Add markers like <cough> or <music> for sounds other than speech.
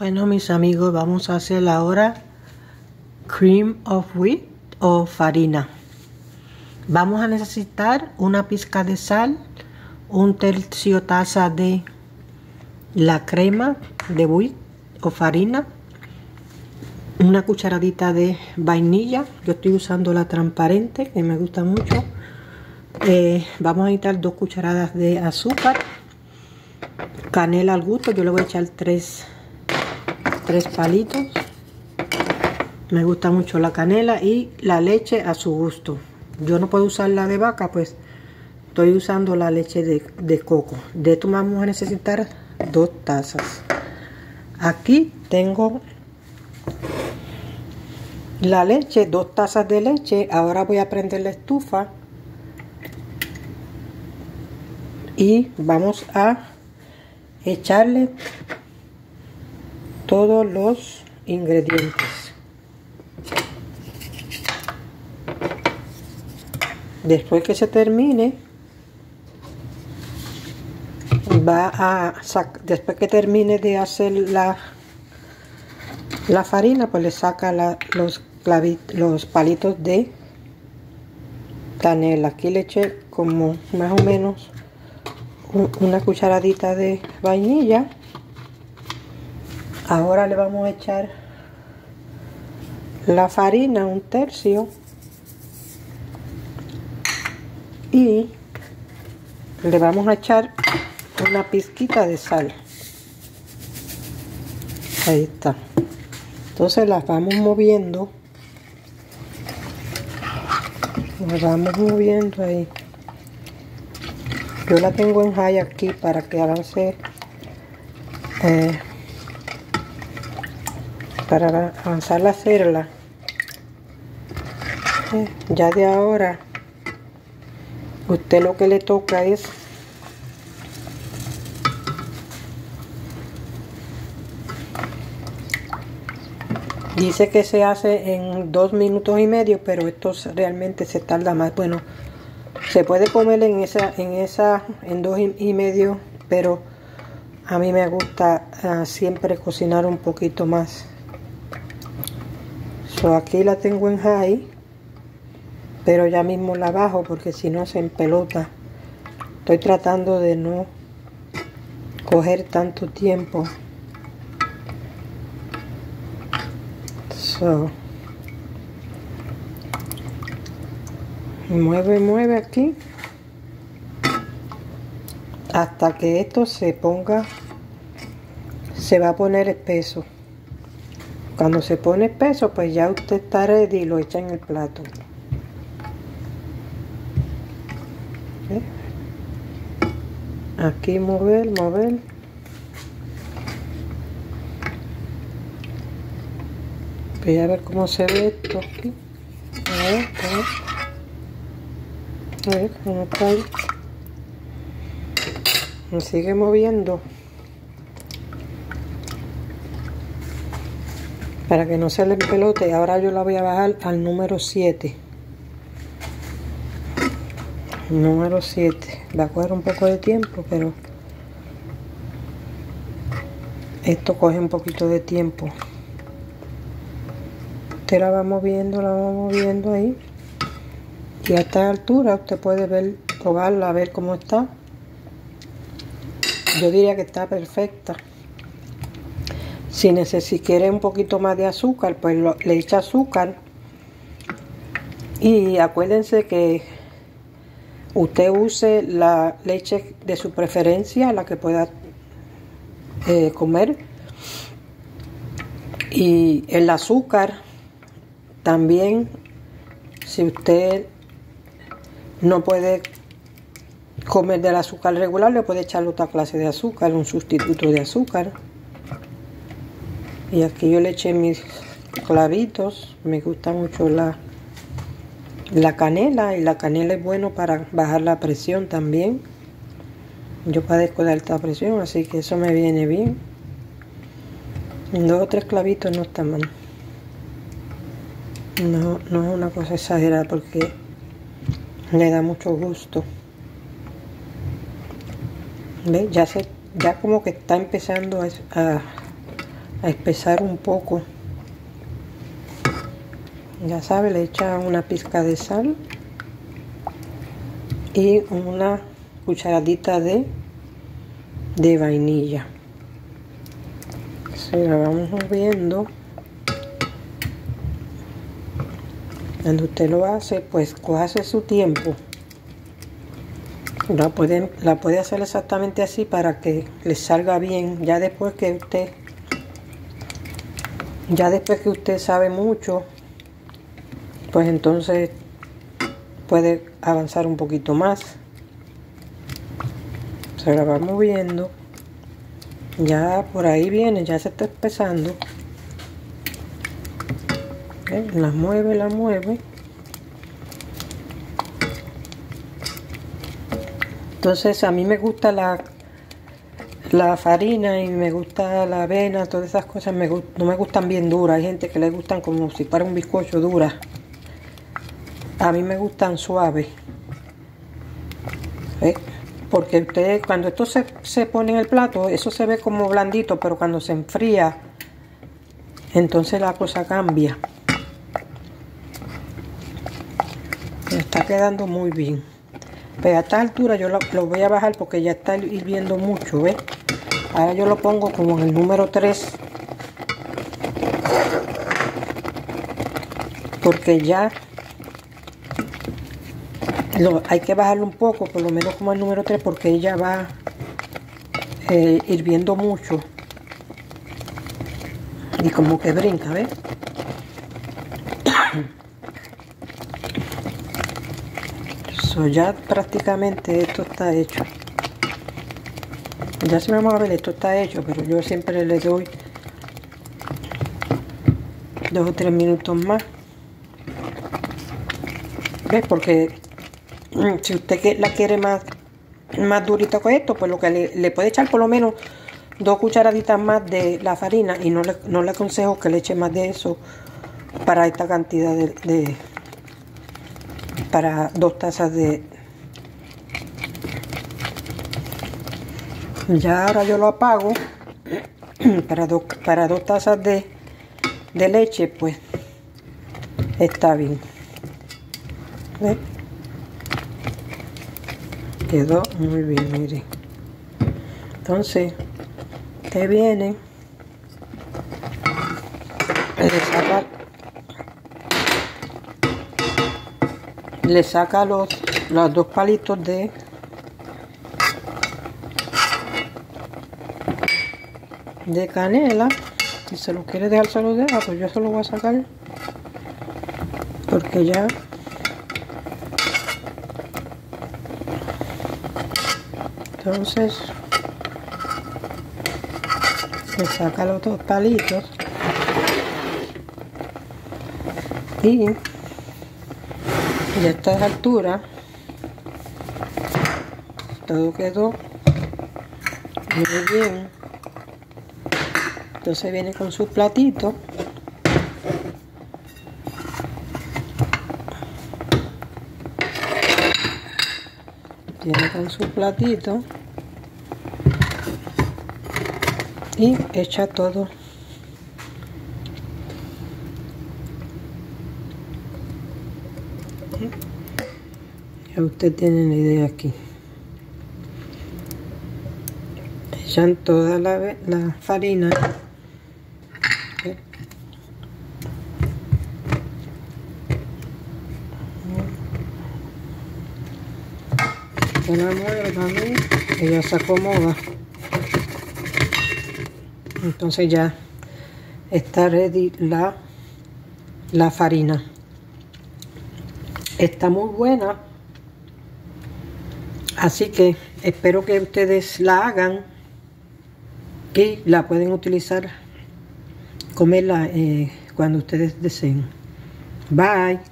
Bueno mis amigos, vamos a hacer ahora cream of wheat o farina. Vamos a necesitar una pizca de sal, un tercio taza de la crema de wheat o farina, una cucharadita de vainilla, yo estoy usando la transparente que me gusta mucho. Eh, vamos a necesitar dos cucharadas de azúcar, canela al gusto, yo le voy a echar tres tres palitos. Me gusta mucho la canela y la leche a su gusto. Yo no puedo usar la de vaca, pues estoy usando la leche de, coco. De esto vamos a necesitar dos tazas. Aquí tengo la leche, dos tazas de leche. Ahora voy a prender la estufa. Y vamos a echarle todos los ingredientes. Después que se termine, va a después que termine de hacer la la farina, pues le saca los los palitos de canela. Aquí le eché como más o menos una cucharadita de vainilla Ahora le vamos a echar la farina, un tercio. Y le vamos a echar una pizquita de sal. Ahí está. Entonces las vamos moviendo. Las vamos moviendo ahí. Yo la tengo en high aquí para que avance eh, para avanzar la hacerla eh, ya de ahora usted lo que le toca es dice que se hace en dos minutos y medio pero esto realmente se tarda más. Bueno se puede comer en esa en esa en dos y medio pero a mí me gusta ah, siempre cocinar un poquito más aquí la tengo en high, pero ya mismo la bajo porque si no se empelota. Estoy tratando de no coger tanto tiempo. So. Mueve, mueve aquí. Hasta que esto se ponga, se va a poner espeso. Cuando se pone espeso, pues ya usted está ready y lo echa en el plato. Aquí mover, mover. Voy a ver cómo se ve esto aquí. A ver, a ver. A ver cómo está ahí. Me sigue moviendo. Para que no se le pelote ahora yo la voy a bajar al número 7 número 7 va a un poco de tiempo pero esto coge un poquito de tiempo. Usted la va moviendo la va moviendo ahí. Y a esta altura usted puede ver probarla a ver cómo está. Yo diría que está perfecta si, quiere un poquito más de azúcar, pues le echa azúcar. Y acuérdense que usted use la leche de su preferencia, la que pueda eh, comer. Y el azúcar también, si usted no puede comer del azúcar regular, le puede echar otra clase de azúcar, un sustituto de azúcar. Y aquí yo le eché mis clavitos. Me gusta mucho la, la canela. Y la canela es bueno para bajar la presión también. Yo padezco de alta presión, así que eso me viene bien. Dos o tres clavitos no está mal. No, no es una cosa exagerada porque le da mucho gusto. ¿Ve? Ya se, ya como que está empezando a espesar un poco. Ya sabe, le echa una pizca de sal y una cucharadita de, de vainilla. Se la vamos moviendo. Cuando usted lo hace, pues coge su tiempo. La puede, la puede hacer exactamente así para que le salga bien. Ya después que usted, ya después que usted sabe mucho, pues entonces puede avanzar un poquito más. Se la va moviendo. Ya por ahí viene, ya se está espesando. La mueve, la mueve. Entonces a mí me gusta la, la farina y me gusta la avena, todas esas cosas me, no me gustan bien duras. Hay gente que le gustan como si fuera un bizcocho dura. A mí me gustan suaves. Porque usted, cuando esto se, se pone en el plato, eso se ve como blandito, pero cuando se enfría, entonces la cosa cambia. está quedando muy bien. Pero a esta altura yo lo, voy a bajar porque ya está hirviendo mucho, ¿ves? Ahora yo lo pongo como en el número 3. Porque ya hay que bajarlo un poco, por lo menos como el número 3, porque ella va eh, hirviendo mucho. Y como que brinca, ¿ves? <coughs> ya prácticamente esto está hecho. Ya vamos a ver, esto está hecho, pero yo siempre le doy dos o tres minutos más. ¿Ves? Porque mm, si usted la quiere más, más durita con esto, pues lo que le, puede echar por lo menos dos cucharaditas más de la farina y no le, no le aconsejo que le eche más de eso para esta cantidad de para dos tazas de ya ahora yo lo apago <clears throat> para dos para dos tazas de, de leche pues está bien. Quedó muy bien mire. Entonces te viene le saca los, los dos palitos de de canela si se lo quiere dejar se lo deja pues yo se lo voy a sacar porque ya entonces le saca los dos palitos y y a esta altura todo quedó muy bien entonces viene con su platito viene con su platito y echa todo Ya usted tiene la idea aquí. Echan toda la, la farina. La mueve también. Ella se acomoda. Entonces ya está ready la, la farina. Está muy buena. Así que espero que ustedes la hagan y la pueden utilizar, comerla eh, cuando ustedes deseen. Bye.